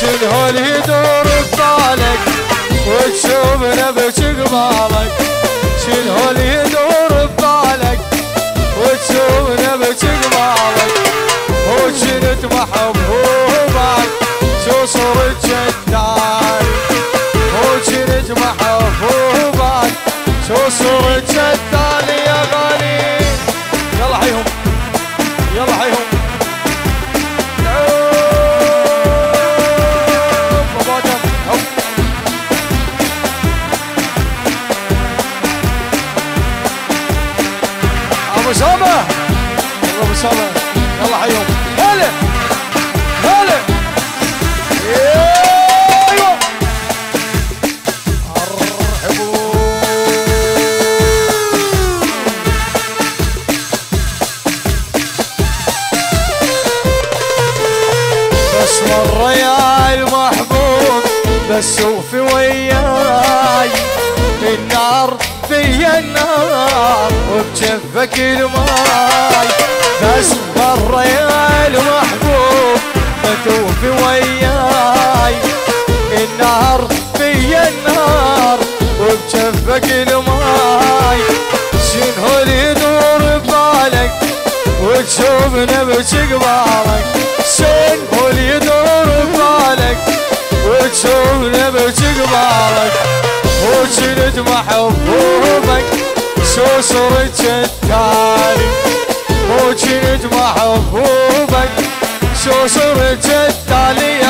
شنو اللي يدور ببالك وتشوفنا بجقبالك شنو اللي يدور ببالك وتشوفنا بجقبالك وشنت محبوبك شو صورة جدال وشنت محبوبك شو صورة جدال أبو سامه أبو سامه يلا حيهم. هلا. هلا. أيوه. أرحبوا. بس مرة يا المحبوب بس وفي وياي. وبجفك الماي. بس مرة يا المحبوب بتوفي وياي. النار في النار وبجفك الماي. شنو اللي يدور ببالك وتشوفنا بجقبالك شنو اللي يدور ببالك وتشوفنا بجقبالك وجنت محبوبك شو صورة التالي وجنت محبوبك. شو صورة التالي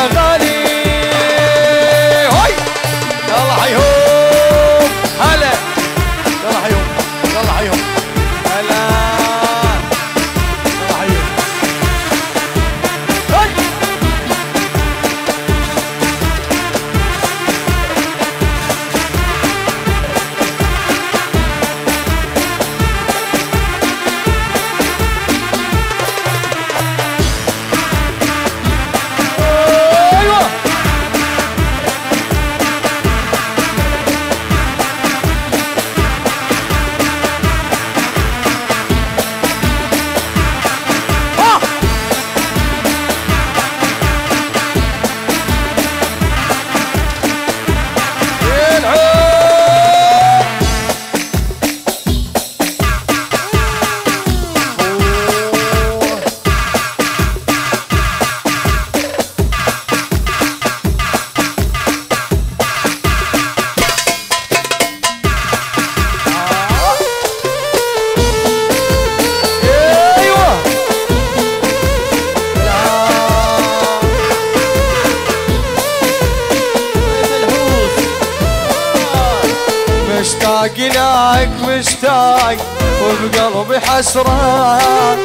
مشتاق لك مشتاق وبقلبي حسران.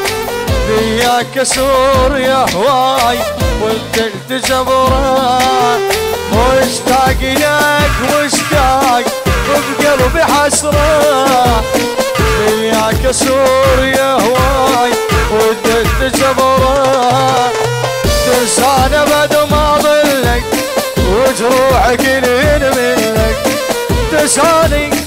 بياك اسور يا هواي وانت انت جبران مشتاق لك مشتاق وبقلبي حسران. بياك اسور يا هواي وانت انت جبران تنسانا بعد ما ظلك وجروحك لين منك تنساني